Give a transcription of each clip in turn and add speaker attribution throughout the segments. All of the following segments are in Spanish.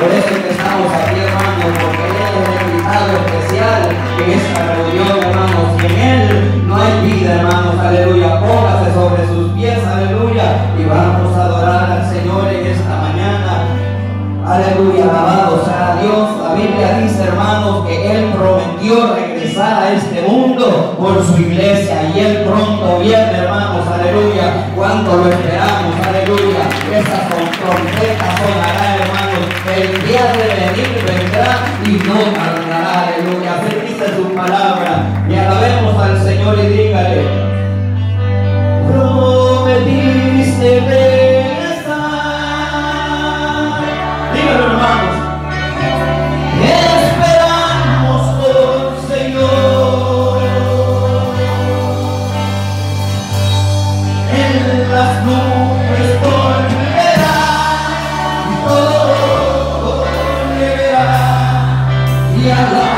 Speaker 1: Por eso es que estamos aquí, hermanos, porque Él es el invitado especial en esta reunión, hermanos. En Él no hay vida, hermanos. Aleluya. Póngase sobre sus pies, aleluya. Y vamos a adorar al Señor en esta mañana. Aleluya, alabado sea Dios. La Biblia dice, hermanos, que Él prometió regresar a este mundo por su iglesia. Y Él pronto viene, hermanos, aleluya. Cuando lo esperamos, aleluya. Esas son trompetas. El día de venir vendrá y no tardará, aleluya. Así dice su palabra. Y alabemos al Señor y dígale. Yeah,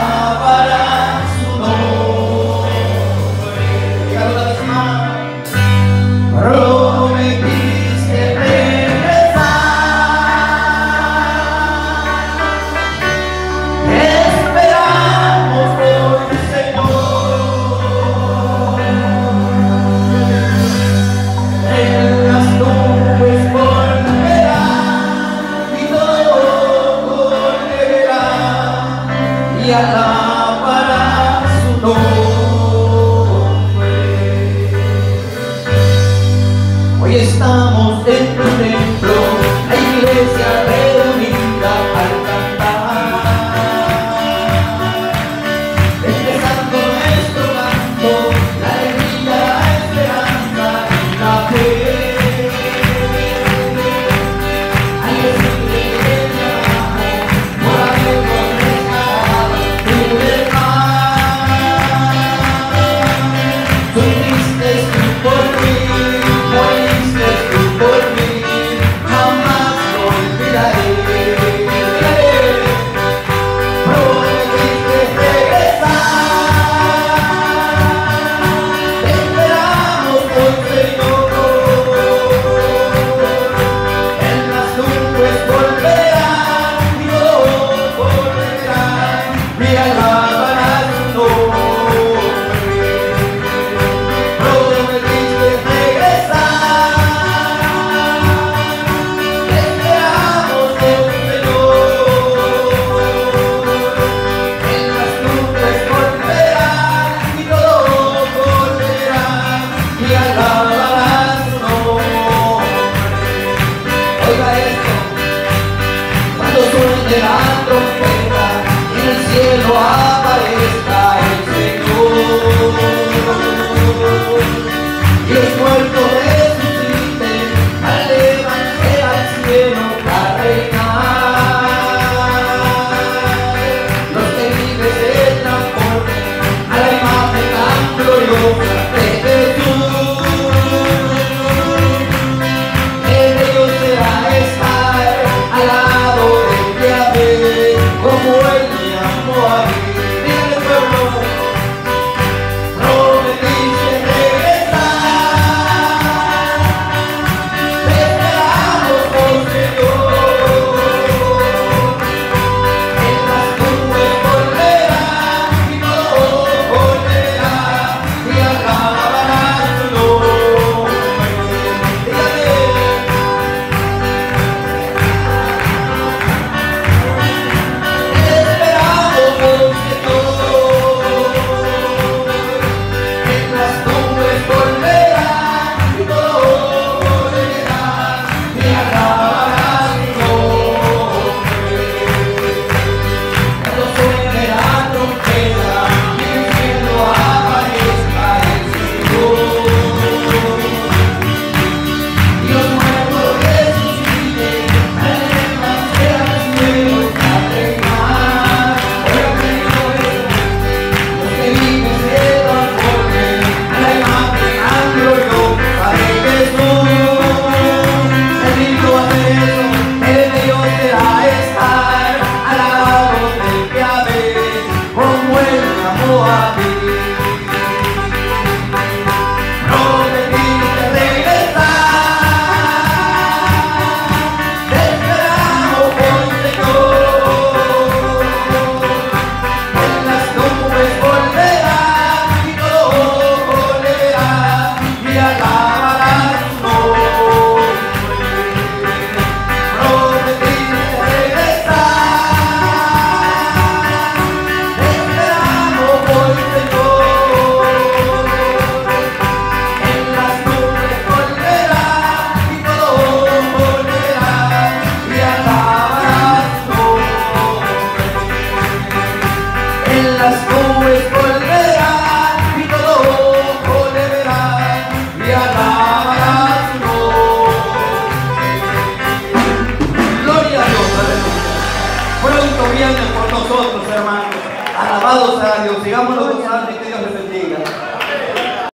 Speaker 1: Alabados.